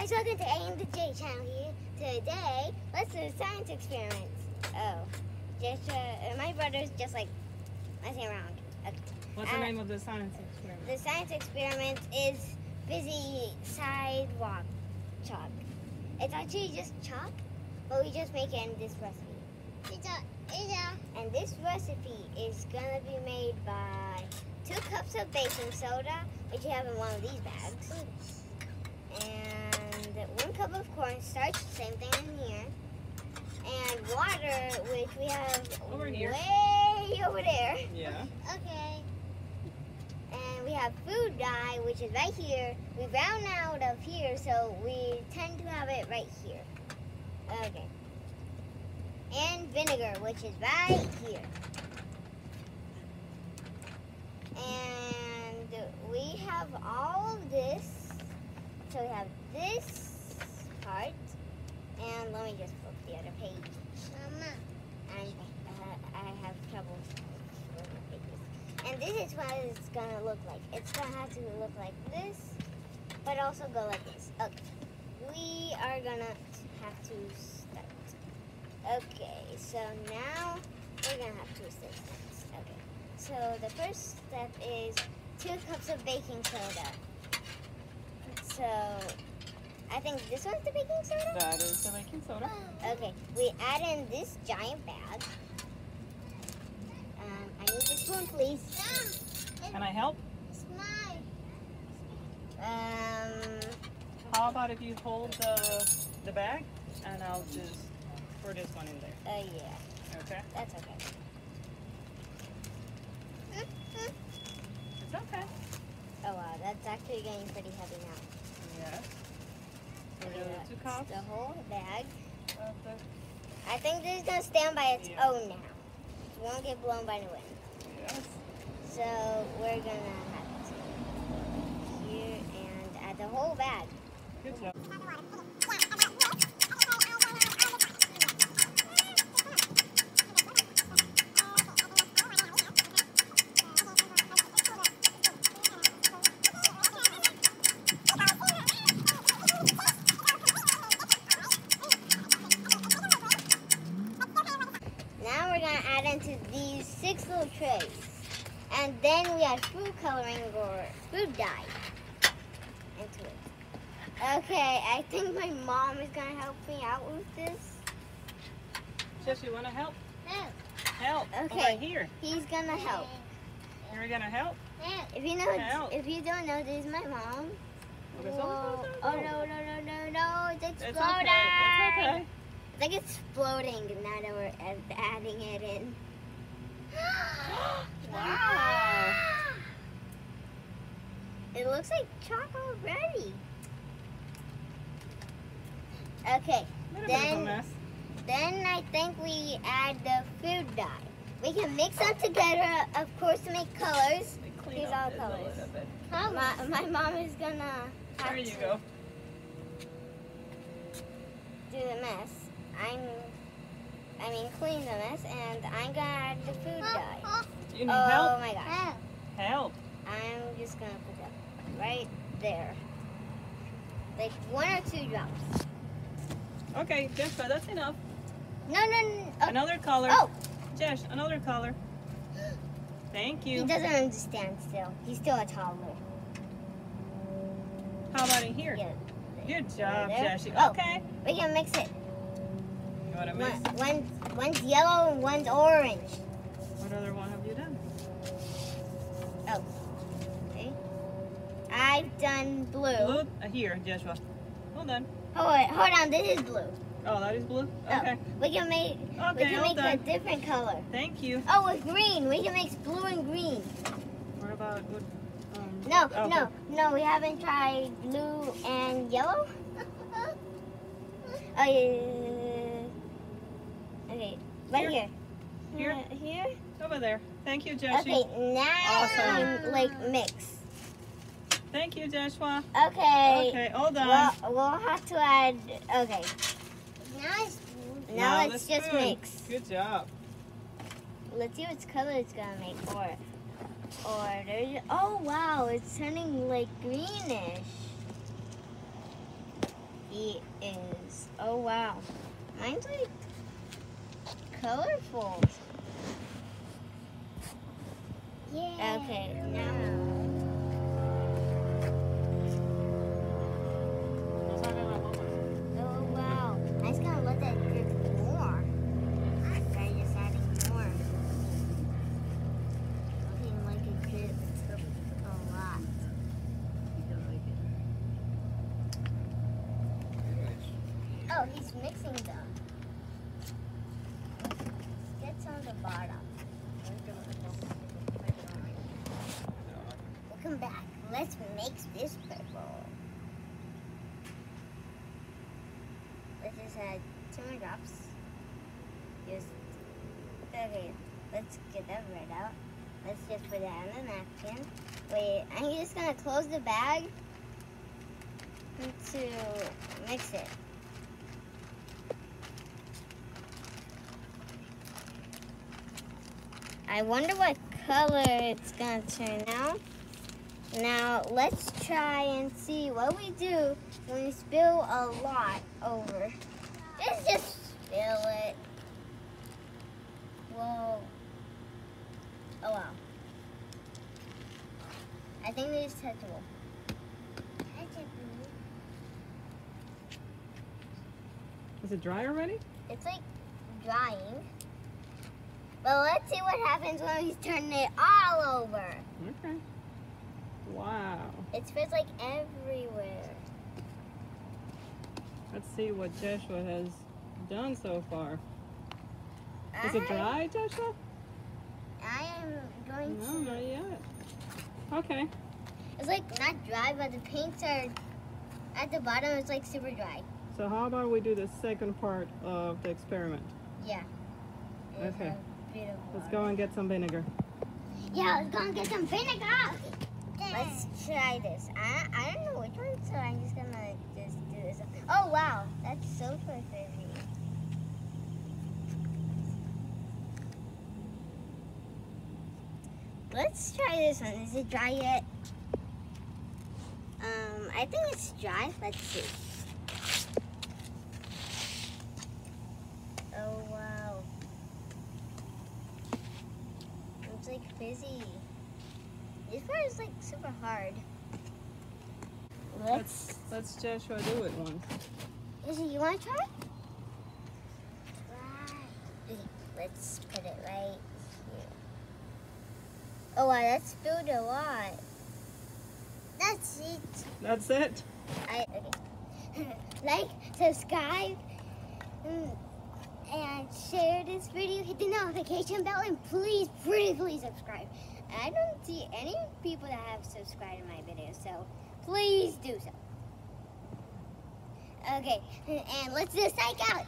guys, welcome to A and the J channel here. Today, let's do science experiments. Oh, just uh, my brother's just like messing around. Okay. What's the Uh, name of the science experiment? The science experiment is fizzy sidewalk chalk. It's actually just chalk, but we just make it in this recipe. And this recipe is gonna be made by two cups of baking soda, which you have in one of these bags, and one cup of cornstarch, same thing in here, and water, which we have Over here. way over there. Yeah. Okay. And we have food dye, which is right here. We ran out of here, so we tend to have it right here. Okay. And vinegar, which is right here. And we have all of this. So we have this part. And let me just flip the other page. Mama. And uh, I have trouble my pages. And this is what it's gonna look like. It's gonna have to look like this, but also go like this. Okay. We are gonna have to start. Okay, so now we're gonna have two steps. Okay. So the first step is two cups of baking soda. So I think this one's the baking soda? That is the baking soda. Okay, we add in this giant bag. Um, I need the spoon, please. Can I help? Um, How about if you hold the the bag and I'll just pour this one in there. uh, yeah, Okay. that's okay. It's okay. Oh wow, that's actually getting pretty heavy now. Yes. Look We're at doing that. Two cups. The whole bag. of I think this is gonna stand by its Yeah. own now. It won't get blown by the wind. Yes. So we're gonna have it here and add the whole bag. Good job. Add into these six little trays. And then we add food coloring or food dye into it. Okay, I think my mom is gonna help me out with this. Jess, you want to help? Help. Help. Okay. Over here. He's gonna help. You're gonna help. If you know, Help. if you don't know, this is my mom. Whoa. Oh no no no no no! It's It's exploding! okay. It's okay. It's like it's exploding now that we're adding it in. Wow. It looks like chocolate already. Okay, Little bit of a Then- then I think we add the food dye. We can mix them together, of course, to make colors. These all colors. My, my mom is gonna There you to go. do the mess. I'm, I mean, clean the mess, and I'm gonna add the food oh, dye. Oh. You need oh help? my gosh. Help. I'm just gonna put that right there. Like one or two drops. Okay, Jessica, that's enough. No, no, no. Oh, Another color. oh, Josh, another color. Thank you. he doesn't understand still. He's still a toddler. How about in here? Yeah. Good job, There. Jesse. Oh. Okay. We can mix it. You One, one's, one's yellow and one's orange. What other one have you done? Oh. Okay. I've done blue. Blue? Uh, here, Joshua. Hold on. Oh wait, hold on. This is blue. Oh, that is blue? Oh, Okay. We can make okay, we can hold make a different color. Thank you. Oh, with green. We can mix blue and green. What about what? Um, No, oh, no, no. We haven't tried blue and yellow. Oh yeah. Okay, right Here. here. Here? Uh, here. Over there. Thank you, Jesse. Okay, now Awesome. we, like mix. Thank you, Joshua. Okay. Okay, hold on. We'll, we'll have to add. Okay. Now it's now Now let's just spoon. mix. Good job. Let's see what color it's gonna make. Or, or there's. Oh wow, it's turning like greenish. he is. Oh wow. Mine's like colorful. Yeah. Okay, now. That's not gonna hold on. Oh wow. I just gonna let that drip more. Just adding more. Looking like it dripped a lot. Oh, he's mixing them. Gets on the bottom. Welcome back. Let's this purple. Just add two more drops. Just okay. Let's get that right out. Let's just put it on the napkin. Wait, I'm just gonna close the bag to mix it. I wonder what color it's gonna turn out. Now let's try and see what we do when we spill a lot over. Let's just spill it. Whoa. Oh wow. I think it is touchable. Is it dry already? It's like drying. But let's see what happens when we turn it all over. Okay. Wow. It spills like everywhere. Let's see what Joshua has done so far. Is it dry, Joshua? I am going No, to. not yet. Okay. It's like not dry, but the paints are at the bottom. It's like super dry. So how about we do the second part of the experiment? Yeah. It's Okay. Uh, of Let's go and get some vinegar. Yeah, let's go and get some vinegar. Let's try this. I, I don't know which one, so I'm just gonna just do this. Oh wow, that's so fizzy. Let's try this one. Is it dry yet? Um, I think it's dry. Let's see. Oh wow. It's like fizzy. This part is like super hard. Let's. Let's let's Joshua do it once. Izzy, you want to try? Try. Let's put it right here. Oh wow, that spilled a lot. That's it. That's it. I okay. like, subscribe, mm, and share this video. Hit the notification bell, and please, pretty please subscribe. I don't see any people that have subscribed to my videos, so please do so. Okay, and let's do a psych out.